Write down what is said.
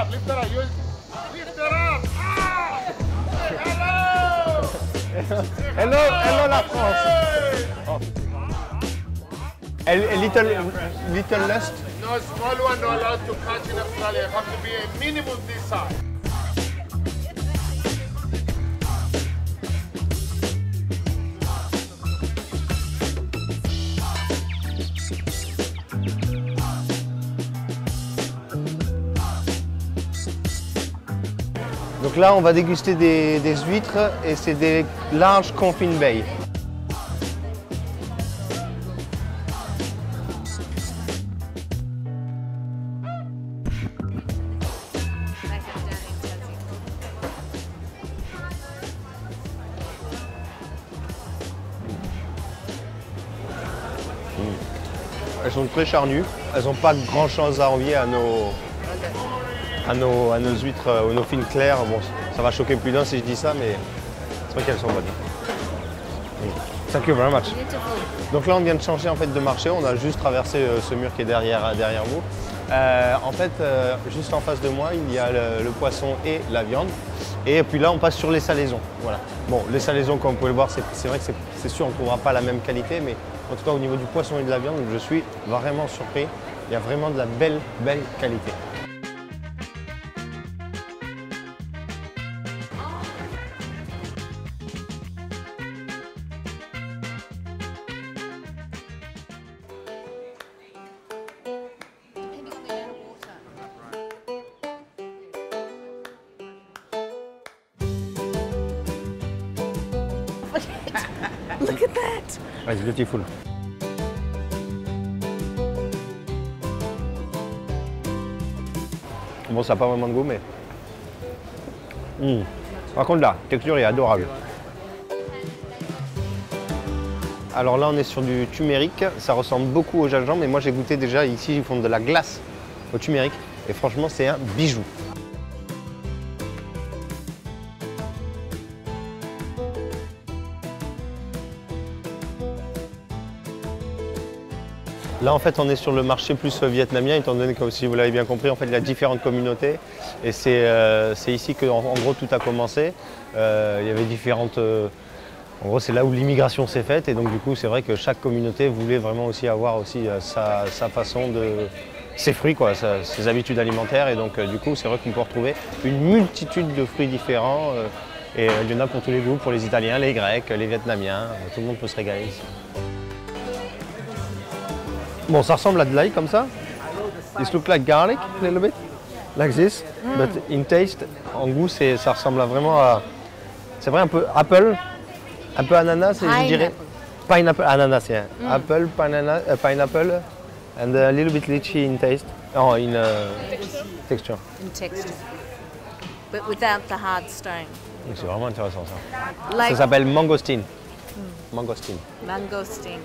up, lift it up. You, lift it up. Ah! Say hello. Hello, hello la France. Hey. A, a little, little lust. No small one not allowed to catch in Australia. Have to be a minimum this size. Donc là, on va déguster des, huîtres et c'est des larges confine bay. Elles sont très charnues. Elles n'ont pas grand chose à envier à nos, à nos, à nos huîtres, euh, nos fines claires. Bon, ça va choquer plus d'un si je dis ça, mais c'est vrai qu'elles sont bonnes. Mm. Thank. Donc là, on vient de changer en fait de marché. On a juste traversé euh, ce mur qui est derrière, derrière vous. Euh, en fait, euh, juste en face de moi, il y a le, poisson et la viande. Et puis là, on passe sur les salaisons. Voilà. Bon, les salaisons, comme vous pouvez le voir, c'est vrai que c'est- c'est sûr, on ne trouvera pas la même qualité, mais en tout cas, au niveau du poisson et de la viande, je suis vraiment surpris. Il y a vraiment de la belle, belle qualité. Look at that. C'est beautiful. Bon, ça n'a pas vraiment de goût, mais. Mm. Par contre, la texture est adorable. Alors là, on est sur du turmeric. Ça ressemble beaucoup au gingembre, mais moi j'ai goûté déjà ici, ils font de la glace au turmeric. Et franchement, c'est un bijou. Là, en fait, on est sur le marché plus vietnamien, étant donné que, si vous l'avez bien compris, en fait, il y a différentes communautés. Et c'est euh, ici que, en, gros, tout a commencé. Euh, il y avait différentes. euh, en gros, c'est là où l'immigration s'est faite. Et donc, du coup, c'est vrai que chaque communauté voulait vraiment aussi avoir aussi sa, sa façon de. ses fruits, quoi, ses habitudes alimentaires. Et donc, du coup, c'est vrai qu'on peut retrouver une multitude de fruits différents. et il y en a pour tous les goûts, pour les Italiens, les Grecs, les Vietnamiens. tout le monde peut se régaler ici. Bon, ça ressemble à de l'ail comme ça. It look like garlic a little bit, like this. But in taste, en goût, c'est, ça ressemble à vraiment à. C'est vrai un peu apple, un peu ananas, et je dirais. Pineapple, ananas, yeah. Apple, pineapple, uh, pineapple, and a little bit lychee in taste. Oh, in uh, texture. In texture. But without the hard stone. C'est vraiment intéressant ça. Like Ça s'appelle mangosteen. Mangosteen. mangosteen.